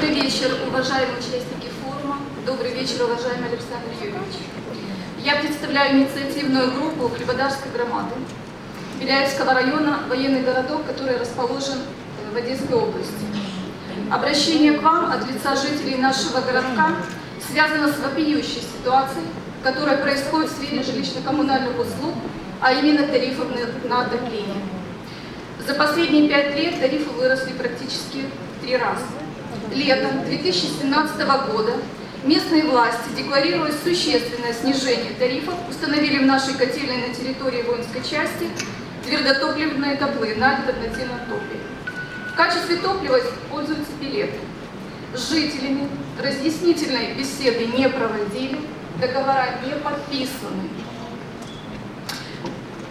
Добрый вечер, уважаемые участники форума. Добрый вечер, уважаемый Александр Юрьевич. Я представляю инициативную группу Хлебодарской громады Беляевского района, военный городок, который расположен в Одесской области. Обращение к вам от лица жителей нашего городка связано с вопиющей ситуацией, которая происходит в сфере жилищно-коммунальных услуг, а именно тарифов на отопление. За последние пять лет тарифы выросли практически в три раза. Летом 2017 года местные власти, декларируя существенное снижение тарифов, установили в нашей котельной на территории воинской части твердотопливные котлы на альтернативном топливе. В качестве топлива используются пилеты. С жителями разъяснительной беседы не проводили, договора не подписаны.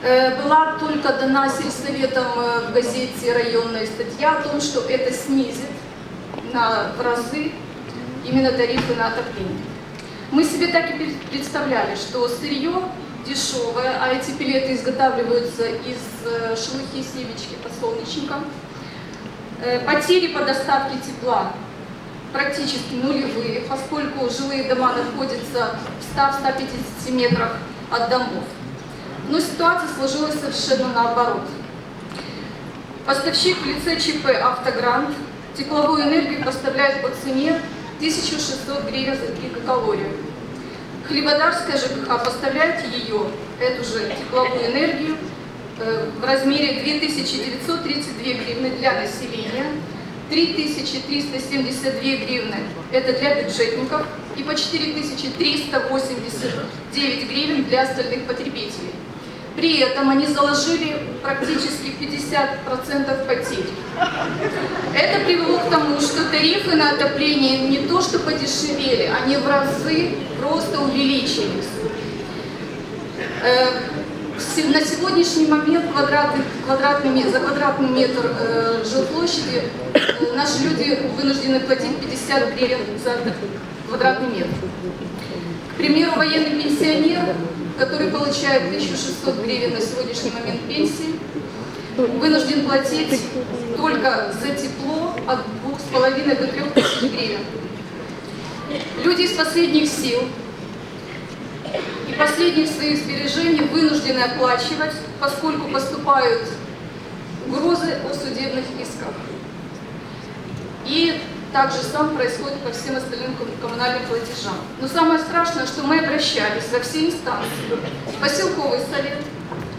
Э, была только дана сельсоветом э, в газете районная статья о том, что это снизит на разы именно тарифы на отопление. Мы себе так и представляли, что сырье дешевое, а эти пилеты изготавливаются из э, шелухи семечки подсолнечника. Потери по доставке тепла практически нулевые, поскольку жилые дома находятся в 100-150 метрах от домов. Но ситуация сложилась совершенно наоборот. Поставщик в лице ЧП «Автогрант» тепловую энергию поставляет по цене 1600 гривен за гигакалорию. Хлебодарская ЖКХ поставляет ее, эту же тепловую энергию, э, в размере 2932 гривны для населения, 3372 гривны – это для бюджетников и по 4389 гривен для остальных потребителей. При этом они заложили практически 50% потерь. Это привело к тому, что тарифы на отопление не то что подешевели, они в разы просто увеличились. Э, на сегодняшний момент квадратный, квадратный, за квадратный метр э, жилплощади э, наши люди вынуждены платить 50 гривен за квадратный метр. К примеру, военный пенсионер, который получает 1600 гривен на сегодняшний момент пенсии, вынужден платить только за тепло от 2,5 до 3000 гривен. Люди из последних сил и последних своих сбережений вынуждены оплачивать, поскольку поступают угрозы о судебных исках. Также сам происходит по всем остальным коммунальным платежам. Но самое страшное, что мы обращались во все инстанции, в поселковый совет,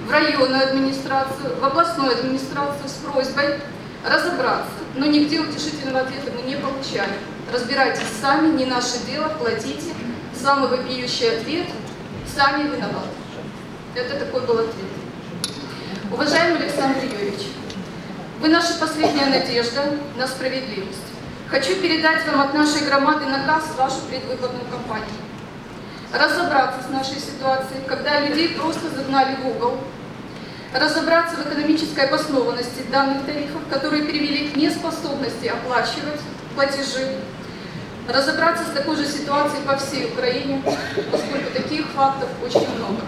в районную администрацию, в областную администрацию с просьбой разобраться. Но нигде утешительного ответа мы не получали. Разбирайтесь сами, не наше дело, платите. Самый вопиющий ответ – сами виноваты. Это такой был ответ. Уважаемый Александр Юрьевич, вы наша последняя надежда на справедливость. Хочу передать вам от нашей громады наказ в вашу предвыборную кампанию. Разобраться с нашей ситуацией, когда людей просто загнали в угол. Разобраться в экономической обоснованности данных тарифов, которые привели к неспособности оплачивать платежи. Разобраться с такой же ситуацией по всей Украине, поскольку таких фактов очень много.